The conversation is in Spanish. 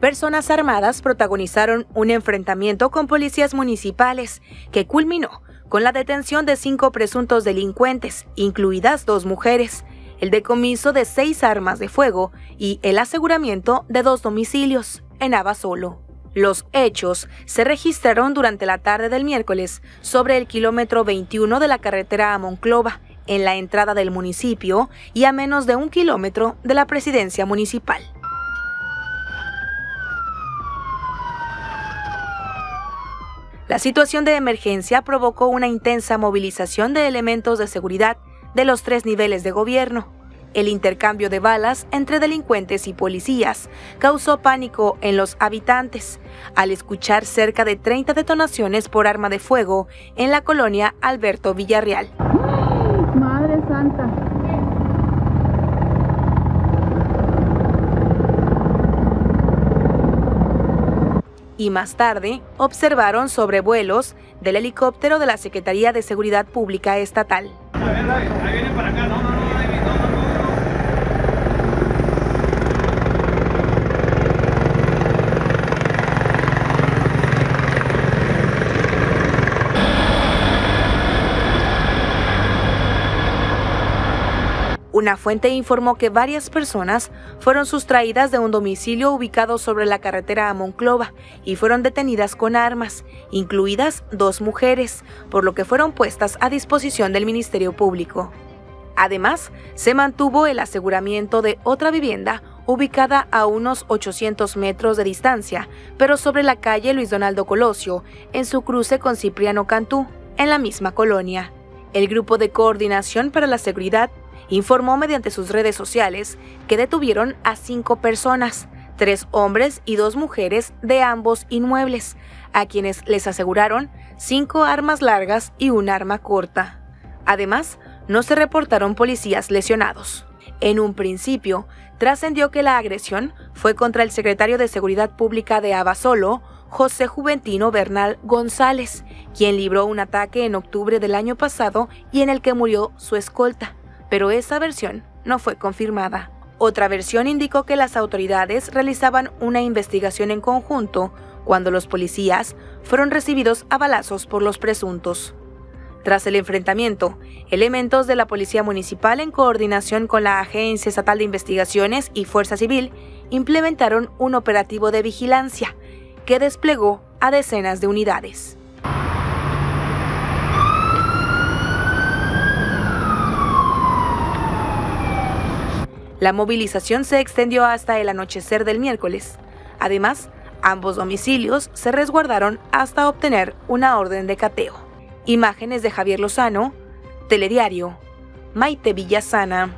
personas armadas protagonizaron un enfrentamiento con policías municipales que culminó con la detención de cinco presuntos delincuentes, incluidas dos mujeres, el decomiso de seis armas de fuego y el aseguramiento de dos domicilios en Abasolo. Los hechos se registraron durante la tarde del miércoles sobre el kilómetro 21 de la carretera a Monclova, en la entrada del municipio y a menos de un kilómetro de la presidencia municipal. La situación de emergencia provocó una intensa movilización de elementos de seguridad de los tres niveles de gobierno. El intercambio de balas entre delincuentes y policías causó pánico en los habitantes al escuchar cerca de 30 detonaciones por arma de fuego en la colonia Alberto Villarreal. Madre Santa. Y más tarde observaron sobrevuelos del helicóptero de la Secretaría de Seguridad Pública Estatal. Una fuente informó que varias personas fueron sustraídas de un domicilio ubicado sobre la carretera a Monclova y fueron detenidas con armas, incluidas dos mujeres, por lo que fueron puestas a disposición del Ministerio Público. Además, se mantuvo el aseguramiento de otra vivienda ubicada a unos 800 metros de distancia, pero sobre la calle Luis Donaldo Colosio, en su cruce con Cipriano Cantú, en la misma colonia. El Grupo de Coordinación para la Seguridad informó mediante sus redes sociales que detuvieron a cinco personas, tres hombres y dos mujeres de ambos inmuebles, a quienes les aseguraron cinco armas largas y un arma corta. Además, no se reportaron policías lesionados. En un principio, trascendió que la agresión fue contra el secretario de Seguridad Pública de Abasolo, José Juventino Bernal González, quien libró un ataque en octubre del año pasado y en el que murió su escolta pero esa versión no fue confirmada. Otra versión indicó que las autoridades realizaban una investigación en conjunto cuando los policías fueron recibidos a balazos por los presuntos. Tras el enfrentamiento, elementos de la Policía Municipal en coordinación con la Agencia Estatal de Investigaciones y Fuerza Civil implementaron un operativo de vigilancia que desplegó a decenas de unidades. La movilización se extendió hasta el anochecer del miércoles. Además, ambos domicilios se resguardaron hasta obtener una orden de cateo. Imágenes de Javier Lozano, Telediario, Maite Villasana.